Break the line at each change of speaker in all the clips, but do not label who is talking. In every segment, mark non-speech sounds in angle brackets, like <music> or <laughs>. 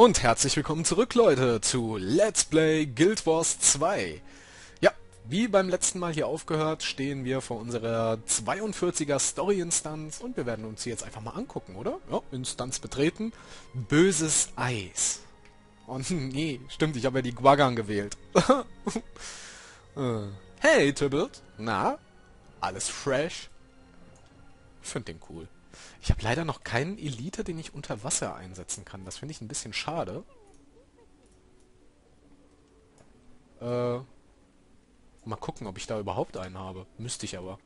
Und herzlich willkommen zurück, Leute, zu Let's Play Guild Wars 2. Ja, wie beim letzten Mal hier aufgehört, stehen wir vor unserer 42er Story-Instanz und wir werden uns die jetzt einfach mal angucken, oder? Ja, Instanz betreten. Böses Eis. Und nee, stimmt, ich habe ja die Guagan gewählt. <laughs> Äh, hey, Tybalt. Na? Alles fresh? Ich finde den cool. Ich habe leider noch keinen Elite, den ich unter Wasser einsetzen kann. Das finde ich ein bisschen schade. Äh, mal gucken, ob ich da überhaupt einen habe. Müsste ich aber.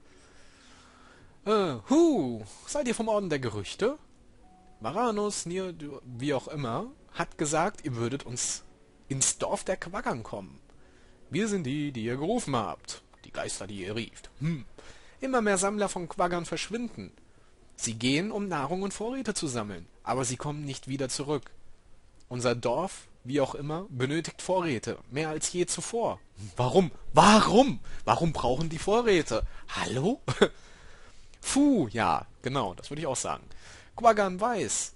Äh, hu, seid ihr vom Orden der Gerüchte? Varanus, Nier, wie auch immer, hat gesagt, ihr würdet uns ins Dorf der Quaggern kommen. Wir sind die, die ihr gerufen habt. Die Geister, die ihr rieft. Hm. Immer mehr Sammler von Quaggern verschwinden. Sie gehen, um Nahrung und Vorräte zu sammeln, aber sie kommen nicht wieder zurück. Unser Dorf, wie auch immer, benötigt Vorräte, mehr als je zuvor. Warum? Warum? Warum brauchen die Vorräte? Hallo? <laughs> Puh, ja, genau, das würde ich auch sagen. Quaggan weiß.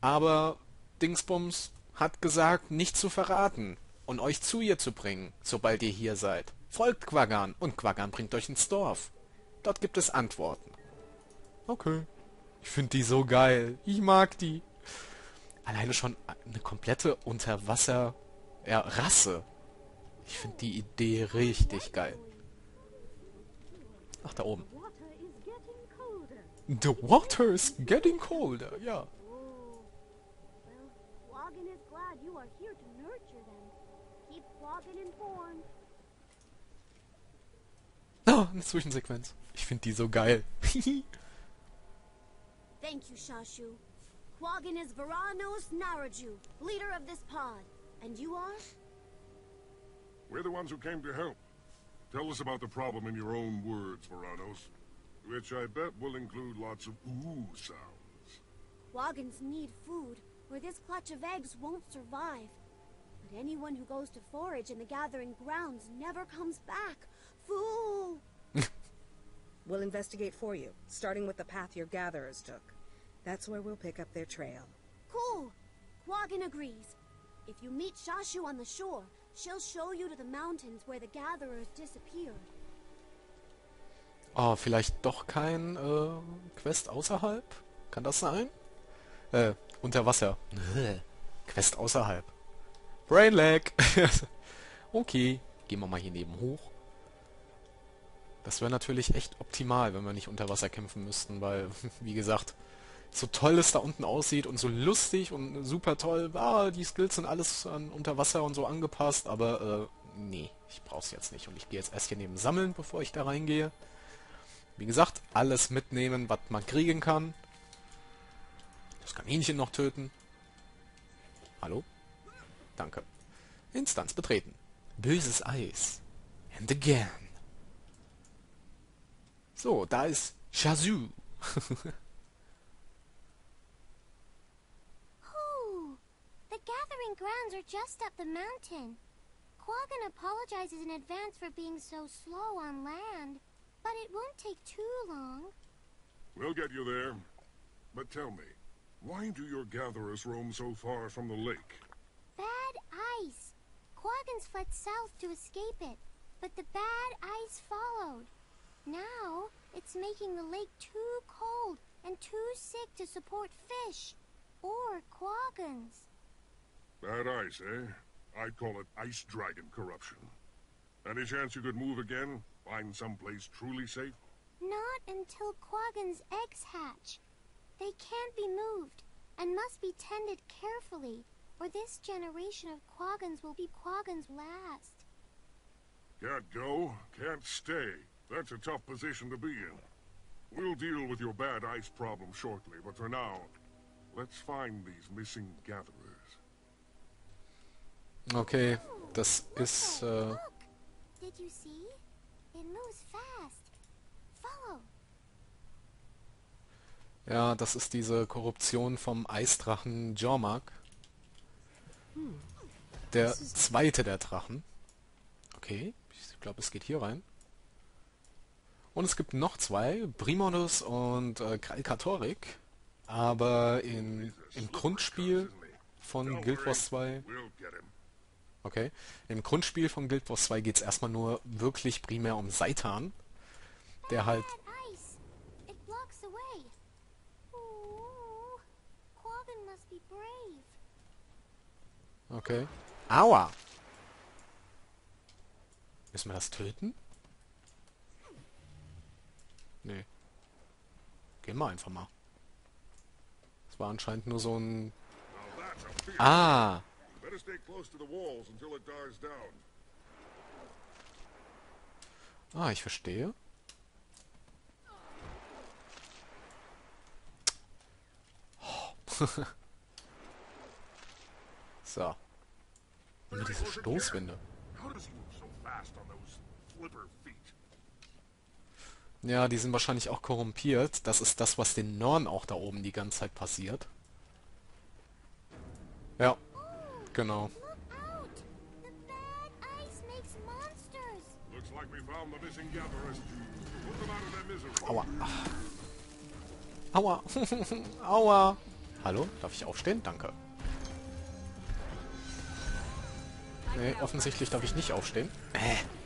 Aber Dingsbums hat gesagt, nicht zu verraten und euch zu ihr zu bringen, sobald ihr hier seid. Folgt Quaggan und Quaggan bringt euch ins Dorf. Dort gibt es Antworten. Okay. Ich finde die so geil. Ich mag die. Alleine schon eine komplette Unterwasser ja, Rasse. Ich finde die Idee richtig geil. Ach, da oben. The water is getting colder, ja. Oh, eine Zwischensequenz. Ich finde die so geil. <laughs>
Thank you, Shashu. Quaggan is Varanos Naraju, leader of this pod. And you are?
We're the ones who came to help. Tell us about the problem in your own words, Varanos. Which I bet will include lots of ooh sounds.
Quaggans need food, or this clutch of eggs won't survive. But anyone who goes to forage in the gathering grounds never comes back. Fool!
We'll investigate for you, starting with the path your gatherers took. That's where we'll pick up their trail.
Cool. Quaggan agrees. If you meet Shashu on the shore, she'll show you to the mountains where the gatherers disappeared.
Oh, vielleicht doch kein äh, Quest außerhalb? Kann das sein? Äh, unter Wasser. <laughs> Quest außerhalb. Brainlag. <laughs> okay, gehen wir mal hier neben hoch. Das wäre natürlich echt optimal, wenn wir nicht unter Wasser kämpfen müssten, weil, <laughs> wie gesagt, so toll es da unten aussieht und so lustig und super toll, ah, die Skills sind alles an unter Wasser und so angepasst, aber äh, nee, ich brauch's jetzt nicht. Und ich gehe jetzt erst hier neben Sammeln, bevor ich da reingehe. Wie gesagt, alles mitnehmen, was man kriegen kann. Das Kaninchen noch töten. Hallo? Danke. Instanz betreten. Böses Eis. And again. So, da ist Shazoo.
Ooh, the gathering grounds are just up the mountain. Quaggan apologizes in advance for being so slow on land, but it won't take too long.
We'll get you there. But tell me, why do your gatherers roam so far from the lake?
Bad ice. Quaggans fled south to escape it, but the bad ice followed. Now, it's making the lake too cold and too sick to support fish or quaggans.
Bad ice, eh? I'd call it ice dragon corruption. Any chance you could move again? Find someplace truly safe?
Not until quaggans' eggs hatch. They can't be moved and must be tended carefully, or this generation of quaggans will be quaggans last.
Can't go, can't stay. That's a tough position to be in. We'll deal with your bad ice problem shortly, but for now, let's find these missing gatherers.
Okay, das ist... Äh!
Did you see? It moves fast. Follow.
Ja, das ist diese Korruption vom Eisdrachen Jormak. Der zweite der Drachen. Okay, ich glaube, es geht hier rein. Und es gibt noch zwei, Primonus und äh, Kralkatorik. Aber in, im Grundspiel von Guild Wars 2.
We'll get him.
Okay. Im Grundspiel von Guild Wars 2 geht es erstmal nur wirklich primär um Seitan. Der halt. Okay. Aua! Müssen wir das töten? Nee. Gehen wir einfach mal. Das war anscheinend nur so ein... Ah! Ah, ich verstehe. <laughs> so. Immer diese Stoßwinde.
How does he move so fast on those flipper feet?
Ja, die sind wahrscheinlich auch korrumpiert. Das ist das, was den Norn auch da oben die ganze Zeit passiert. Ja, genau. Aua. Aua. <laughs> Aua. Hallo? Darf ich aufstehen? Danke. Nee, offensichtlich darf ich nicht aufstehen. Äh.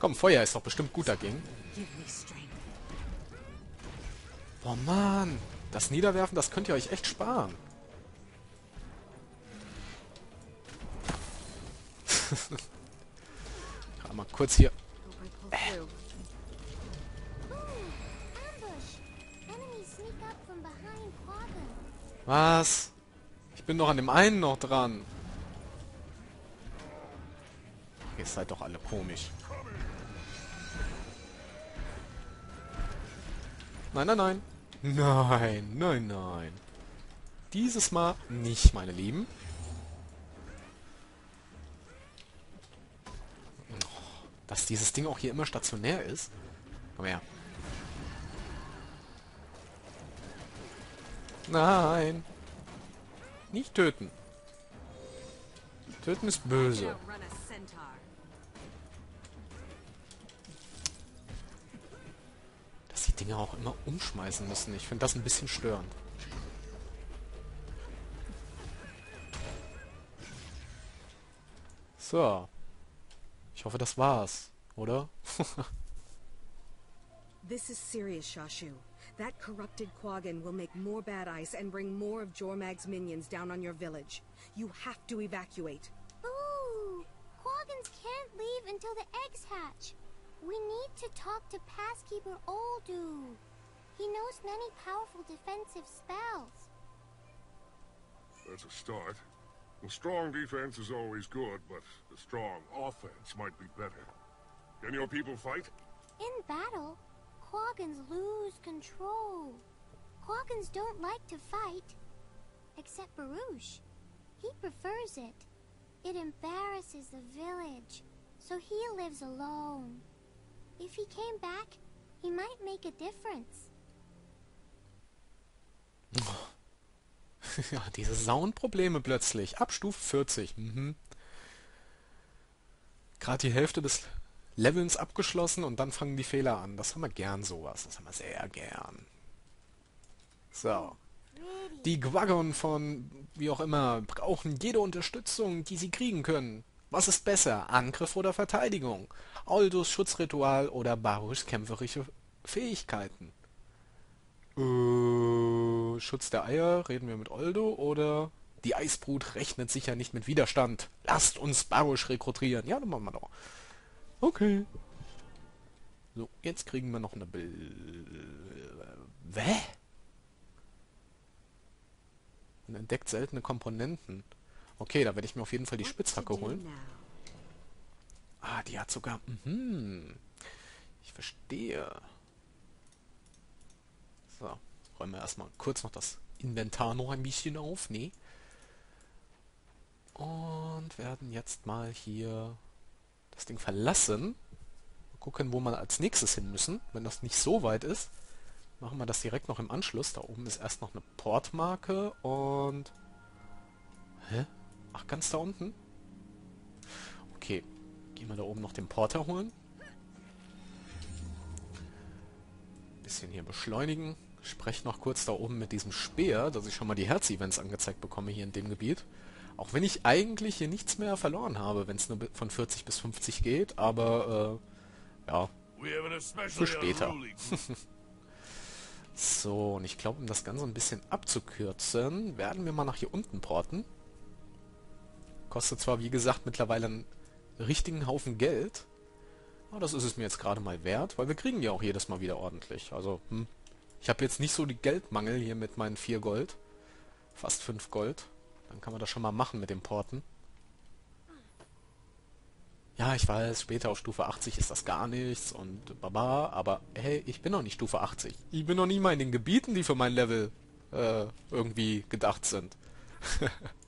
Komm, Feuer ist doch bestimmt gut dagegen. Oh Mann. Das Niederwerfen, das könnt ihr euch echt sparen. <laughs> Mal kurz hier...
Quagan.
Was? Ich bin doch an dem einen noch dran. Ihr seid doch alle komisch. Nein, nein, nein. Nein, nein, nein. Dieses Mal nicht, meine Lieben. Oh, Dass dieses Ding auch hier immer stationär ist. Komm her. Nein. Nicht töten. Töten ist böse. Dinger auch immer umschmeißen müssen. Ich finde das ein bisschen störend. So. Ich hoffe, das war's, oder? <laughs>
This is serious, Shashu. That corrupted Quagan will make more bad ice and bring more of Jormag's minions down on your village. You have to evacuate.
Ooh, Quaggins can't leave until the eggs hatch. We need to talk to Passkeeper Oldu. He knows many powerful defensive spells.
That's a start. A strong defense is always good, but a strong offense might be better. Can your people fight?
In battle, Quaggins lose control. Quaggins don't like to fight. Except Baruch. He prefers it. It embarrasses the village, so he lives alone. If he came back, he might make a difference. <laughs>
ja, diese Soundprobleme plötzlich. Ab Stufe 40. Mhm. Gerade die Hälfte des Levels abgeschlossen und dann fangen die Fehler an. Das haben wir gern sowas. Das haben wir sehr gern. So. Die Gwagon von wie auch immer brauchen jede Unterstützung, die sie kriegen können. Was ist besser, Angriff oder Verteidigung? Aldus Schutzritual oder Baruchs kämpferische Fähigkeiten? Äh, Schutz der Eier, reden wir mit Oldo oder die Eisbrut rechnet sicher nicht mit Widerstand. Lasst uns Baruch rekrutieren. Ja, dann machen wir doch. Okay. So, jetzt kriegen wir noch eine Bil... Wä? Und entdeckt seltene Komponenten. Okay, da werde ich mir auf jeden Fall die Spitzhacke holen. Ah, die hat sogar... Mhm. Ich verstehe. So, räumen wir erstmal kurz noch das Inventar noch ein bisschen auf. Nee. Und werden jetzt mal hier das Ding verlassen. Mal gucken, wo wir als nächstes hin müssen. Wenn das nicht so weit ist, machen wir das direkt noch im Anschluss. Da oben ist erst noch eine Portmarke und... Hä? Ach, ganz da unten? Okay. Gehen wir da oben noch den Porter holen. Bisschen hier beschleunigen. spreche noch kurz da oben mit diesem Speer, dass ich schon mal die Herz-Events angezeigt bekomme hier in dem Gebiet. Auch wenn ich eigentlich hier nichts mehr verloren habe, wenn es nur von 40 bis 50 geht, aber äh, ja, für später. <laughs> so, und ich glaube, um das Ganze ein bisschen abzukürzen, werden wir mal nach hier unten porten. Kostet zwar, wie gesagt, mittlerweile einen richtigen Haufen Geld, aber das ist es mir jetzt gerade mal wert, weil wir kriegen ja auch jedes Mal wieder ordentlich. Also, hm, ich habe jetzt nicht so die Geldmangel hier mit meinen 4 Gold. Fast 5 Gold. Dann kann man das schon mal machen mit dem Porten. Ja, ich weiß, später auf Stufe 80 ist das gar nichts und baba, aber hey, ich bin noch nicht Stufe 80. Ich bin noch nie mal in den Gebieten, die für mein Level äh, irgendwie gedacht sind. <laughs>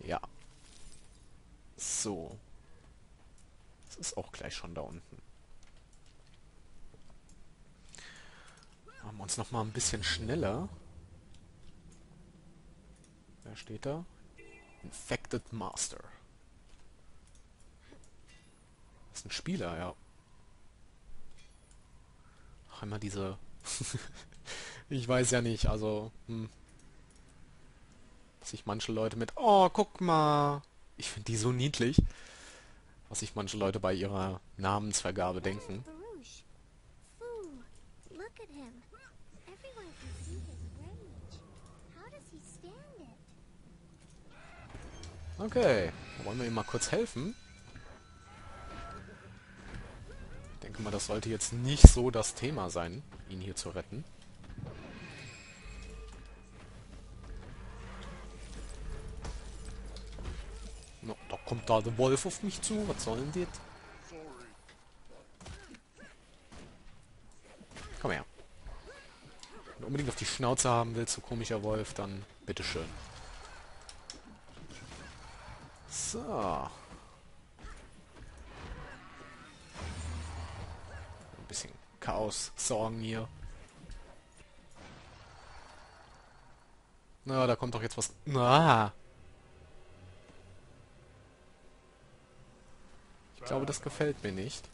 ja. So. Das ist auch gleich schon da unten. Machen wir uns noch mal ein bisschen schneller. Wer steht da? Infected Master. Das ist ein Spieler, ja. Ach, immer diese... <laughs> ich weiß ja nicht, also... Hm. Sich manche Leute mit... Oh, guck mal! Ich finde die so niedlich. Was sich manche Leute bei ihrer Namensvergabe denken. Okay, wollen wir ihm mal kurz helfen? Ich denke mal, das sollte jetzt nicht so das Thema sein, ihn hier zu retten. Da der Wolf auf mich zu. Was soll denn das? Komm her. Wenn du unbedingt auf die Schnauze haben willst, so komischer Wolf, dann bitteschön. So. Ein bisschen Chaos sorgen hier. Na, da kommt doch jetzt was... Na. Glaube, das gefällt mir nicht.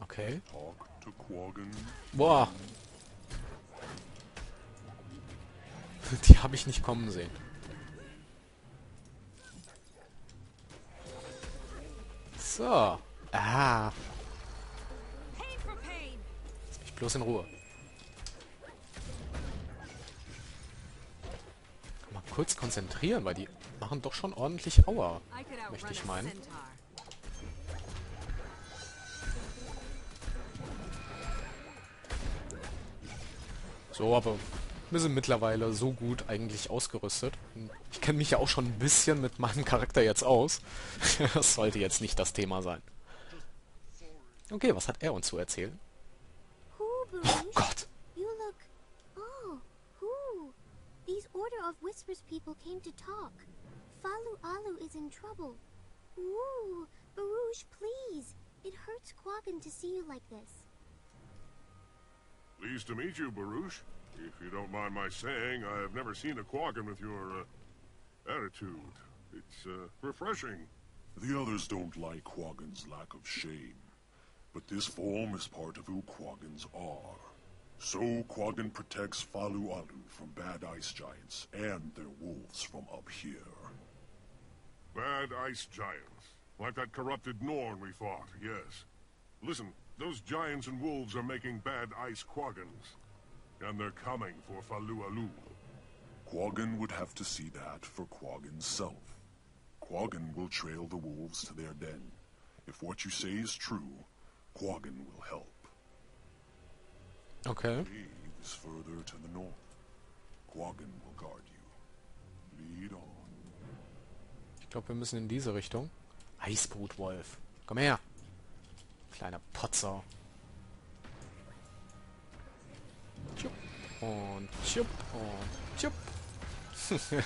Okay. Boah. <laughs> Die habe ich nicht kommen sehen. So. Ah. Lass mich bloß in Ruhe. Mal kurz konzentrieren, weil die machen doch schon ordentlich Aua. Möchte ich meinen. So, aber wir sind mittlerweile so gut eigentlich ausgerüstet. Ich kenne mich ja auch schon ein bisschen mit meinem Charakter jetzt aus. <laughs> das sollte jetzt nicht das Thema sein. Okay, was hat er uns zu erzählen?
Whispers people came to talk. Falu Alu is in trouble. Ooh, Barouche, please. It hurts Quaggan to see you like this.
Pleased to meet you, Barouche. If you don't mind my saying, I have never seen a Quaggan with your, uh, attitude. It's, uh, refreshing.
The others don't like Quaggan's lack of shame. But this form is part of who Quaggans are. So Quaggan protects Falu Alu from bad ice giants and their wolves from up here.
Bad ice giants. Like that corrupted Norn we fought, yes. Listen, those giants and wolves are making bad ice Quaggans. And they're coming for Falualu.
Quaggan would have to see that for Quaggan's self. Quaggan will trail the wolves to their den. If what you say is true, Quaggan will help.
Okay.
Cave is further to the north. Quaggan will guard you. Lead on.
Ich glaube, wir müssen in diese Richtung. Eisbrutwolf. Komm her. Kleiner Potzer. Tschupp. Und tschupp. Und tschupp. <laughs>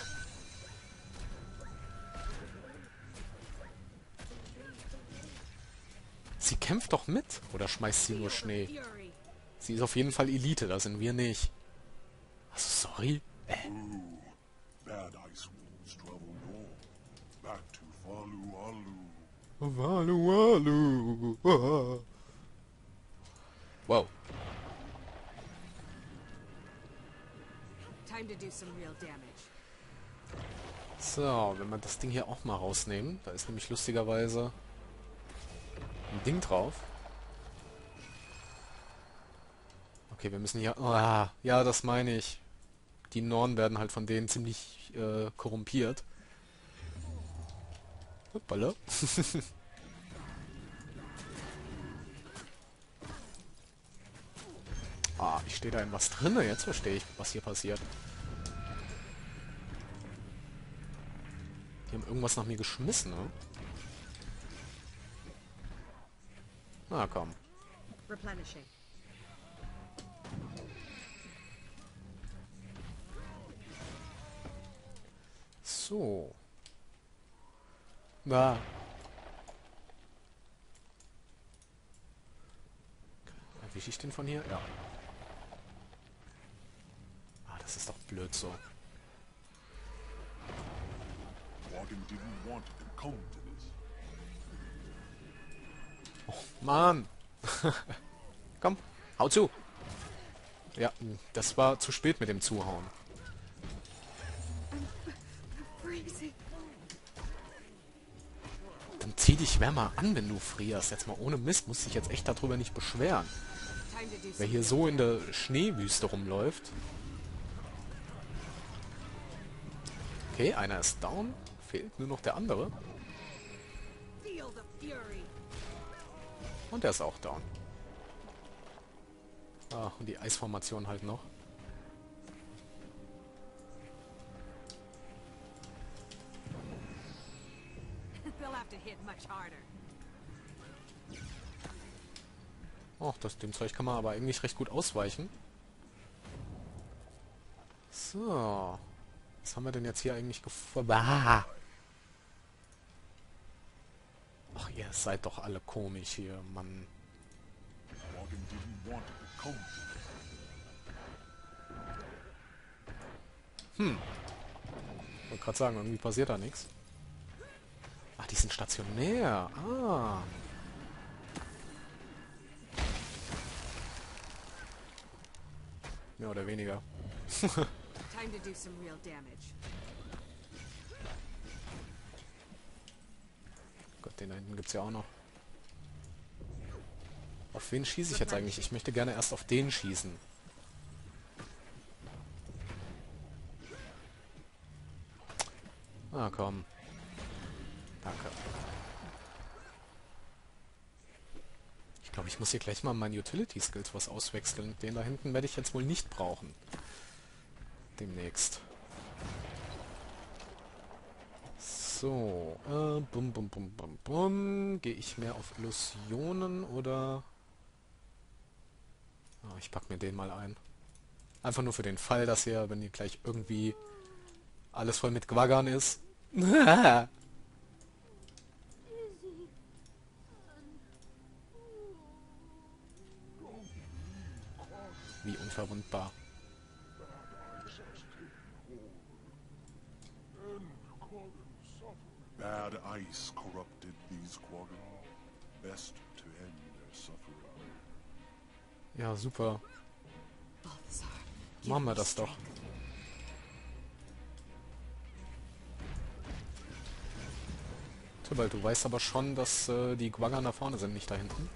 sie kämpft doch mit. Oder schmeißt sie nur Schnee? Sie ist auf jeden Fall Elite, da sind wir nicht. Also, sorry? Äh. Wow. So, wenn wir das Ding hier auch mal rausnehmen. Da ist nämlich lustigerweise ein Ding drauf. Okay, wir müssen hier... Ah, ja, das meine ich. Die Norn werden halt von denen ziemlich äh, korrumpiert. Hoppala. <laughs> ah, ich stehe da in was drinne. Jetzt verstehe ich, was hier passiert. Die haben irgendwas nach mir geschmissen, ne? Na komm.
Replenishing.
So. Na. Erwische ich den von hier? Ja. Ah, das ist doch blöd so.
This.
Mann! <laughs> Komm, hau zu! Ja, das war zu spät mit dem Zuhauen. Dann zieh dich wärmer an, wenn du frierst. Jetzt mal ohne Mist, muss dich jetzt echt darüber nicht beschweren. Wer hier so in der Schneewüste rumläuft. Okay, einer ist down. Fehlt nur noch der andere. Und der ist auch down. Ah, und die Eisformation halt noch. Oh, das, dem Zeug kann man aber eigentlich recht gut ausweichen. So. Was haben wir denn jetzt hier eigentlich gefunden? Ah. Ach, ihr seid doch alle komisch hier, Mann.
This.
Ich wollte gerade sagen, irgendwie passiert da nichts. Die sind stationär. Ah. Mehr oder weniger. <laughs>
Time to do some real damage.
Gott, den da hinten gibt's ja auch noch. Auf wen schieße ich jetzt eigentlich? Ich möchte gerne erst auf den schießen. Ah, komm. Danke. Ich muss hier gleich mal meinen Utility Skills was auswechseln. Den da hinten werde ich jetzt wohl nicht brauchen. Demnächst. So, äh, bum, bum, bum, bum, bum. Gehe ich mehr auf Illusionen oder... Ah, ich pack mir den mal ein. Einfach nur für den Fall, dass hier, wenn hier gleich irgendwie alles voll mit Quaggern ist. <laughs> Wie unverwundbar.
Bad ice corrupted these Quaggan. Best to end their suffering.
Ja, super. Machen wir das doch. Tybalt, du weißt aber schon, dass äh, die Quaggern da vorne sind, nicht da hinten.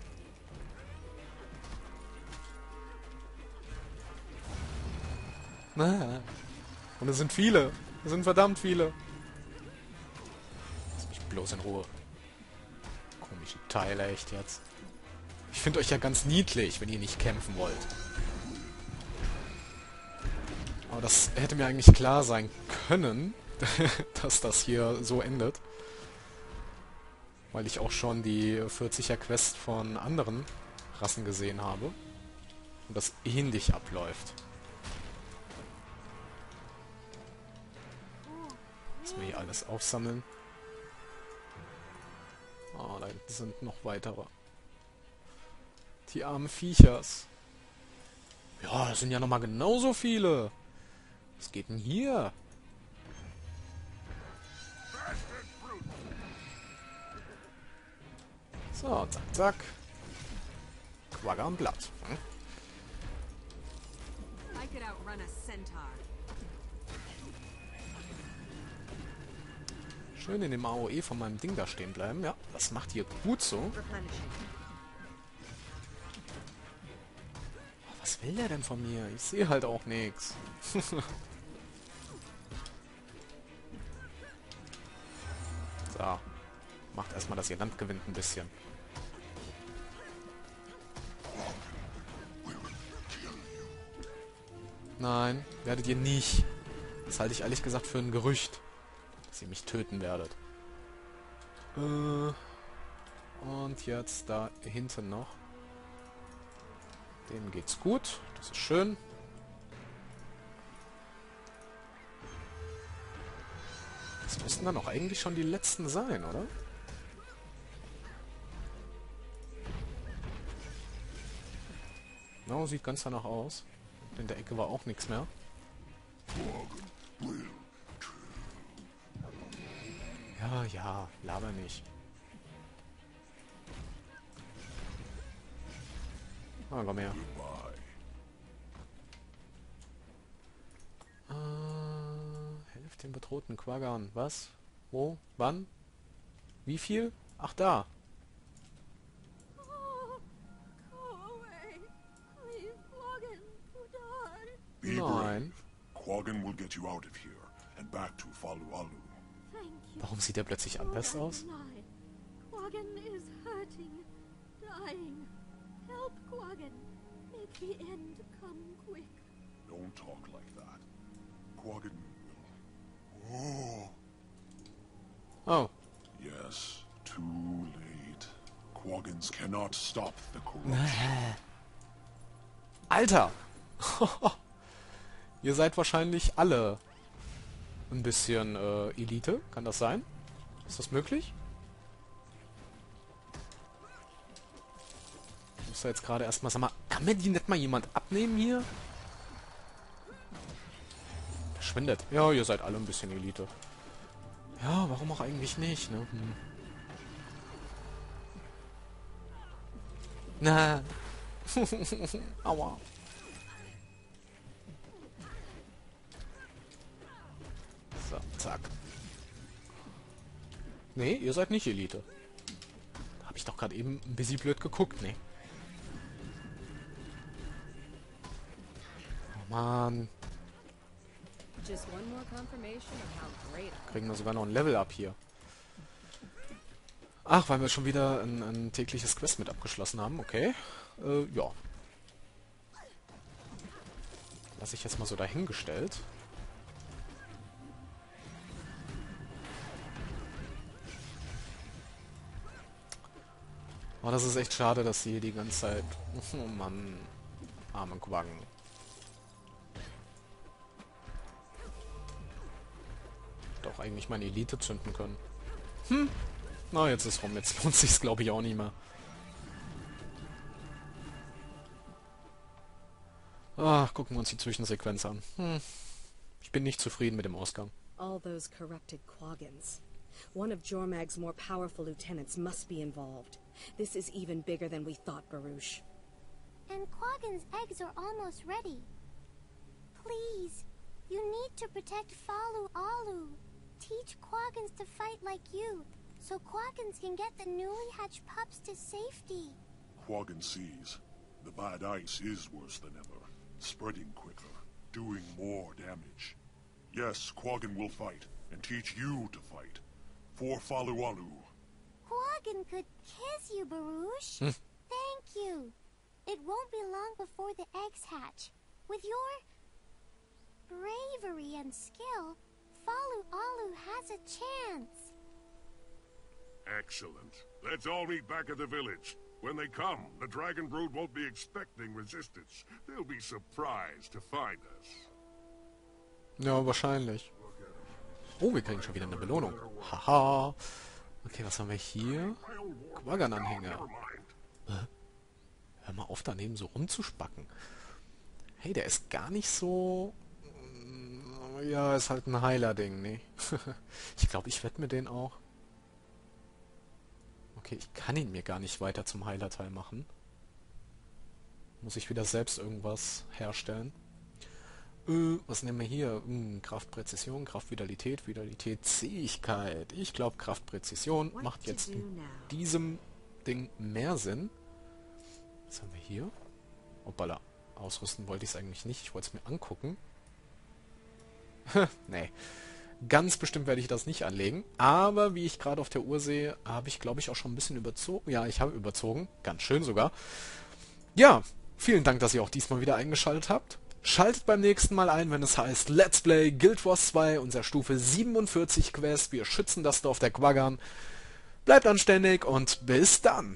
Und es sind viele. Es sind verdammt viele. Lass mich bloß in Ruhe. Komische Teile, echt jetzt. Ich finde euch ja ganz niedlich, wenn ihr nicht kämpfen wollt. Aber das hätte mir eigentlich klar sein können, <laughs> dass das hier so endet. Weil ich auch schon die 40er Quest von anderen Rassen gesehen habe. Und das ähnlich abläuft. Müssen hier alles aufsammeln. Oh, da sind noch weitere. Die armen Viechers. Ja, das sind ja nochmal genauso viele. Was geht denn hier? So, zack, zack. Quagga am Blatt. Hm?
I could outrun a centaur.
Schön in dem AOE von meinem Ding da stehen bleiben. Ja, das macht ihr gut so. Oh, was will der denn von mir? Ich sehe halt auch nichts. <laughs> so. Macht erstmal, dass ihr Land gewinnt ein bisschen. Nein, werdet ihr nicht. Das halte ich ehrlich gesagt für ein Gerücht, dass ihr mich töten werdet. Äh, und jetzt da hinten noch. Dem geht's gut. Das ist schön. Das müssten dann auch eigentlich schon die letzten sein, oder? No, sieht ganz danach aus. In der Ecke war auch nichts mehr. Ja, ja, laber nicht. Ah, komm her. Äh, helft den bedrohten Quaggan. Was? Wo? Wann? Wie viel? Ach, da. Nein.
Quaggan will get you out of here and back to Falu Alu.
Warum sieht er plötzlich anders aus?
Nein. Quaggan is hurting, dying. Help Quaggan. Make the end come quick.
Don't talk like that. Quaggan will... Oh,
Oh.
yes. Too late. Quaggans cannot stop the corruption.
Alter! <laughs> Ihr seid wahrscheinlich alle ein bisschen äh, Elite. Kann das sein? Ist das möglich? Ich muss da jetzt gerade erstmal... Sag mal, kann mir die nicht mal jemand abnehmen hier? Verschwindet. Ja, ihr seid alle ein bisschen Elite. Ja, warum auch eigentlich nicht, ne? Hm. Na. <laughs> Aua. Zack. Nee, ihr seid nicht Elite. Da hab ich doch gerade eben ein bisschen blöd geguckt, ne? Oh Mann. Kriegen wir sogar noch ein Level up hier. Ach, weil wir schon wieder ein, ein tägliches Quest mit abgeschlossen haben. Okay. Äh, ja. Lass ich jetzt mal so dahingestellt. Oh, das ist echt schade, dass sie hier die ganze Zeit... <laughs> Oh Mann. Arme Quaggen. Doch eigentlich meine Elite zünden können. Hm. Na, jetzt ist rum. Jetzt <laughs> lohnt sich's, glaube ich, auch nicht mehr. Ach, gucken wir uns die Zwischensequenz an. Hm. Ich bin nicht zufrieden mit dem Ausgang.
All those corrupted Quaggans. One of Jormag's more powerful lieutenants must be involved. This is even bigger than we thought, Baruch.
And Quaggan's eggs are almost ready. Please, you need to protect Falu Alu. Teach Quaggans to fight like you, so Quaggans can get the newly hatched pups to safety.
Quaggan sees. The bad ice is worse than ever. Spreading quicker. Doing more damage. Yes, Quaggan will fight, and teach you to fight. For Falualu.
Quaggan could kiss you, Baruch. Hmm. Thank you. It won't be long before the eggs hatch. With your bravery and skill, Falu Alu has a chance.
Excellent. Let's all meet back at the village. When they come, the Dragon Brood won't be expecting resistance. They'll be surprised to find us.
Ja, wahrscheinlich. Oh, wir kriegen schon wieder eine Belohnung. Haha. Okay, was haben wir hier? Quaggan-Anhänger. Hör mal auf, daneben so rumzuspacken. Hey, der ist gar nicht so... Mm, Ja, ist halt ein Heiler-Ding, ne? <laughs> ich glaube, ich wette mir den auch. Okay, ich kann ihn mir gar nicht weiter zum Heilerteil machen. Muss ich wieder selbst irgendwas herstellen. Äh, was nehmen wir hier? Hm, Kraftpräzision, Kraftvitalität, Vitalität, Zähigkeit. Ich glaube, Kraftpräzision macht jetzt in diesem Ding mehr Sinn. Was haben wir hier? Hoppala. Ausrüsten wollte ich es eigentlich nicht. Ich wollte es mir angucken. <laughs> nee. Ganz bestimmt werde ich das nicht anlegen. Aber wie ich gerade auf der Uhr sehe, habe ich, glaube ich, auch schon ein bisschen überzogen. Ja, ich habe überzogen. Ganz schön sogar. Ja, vielen Dank, dass ihr auch diesmal wieder eingeschaltet habt. Schaltet beim nächsten Mal ein, wenn es heißt Let's Play Guild Wars 2, unser Stufe 47 Quest. Wir schützen das Dorf der Quaggern. Bleibt anständig und bis dann.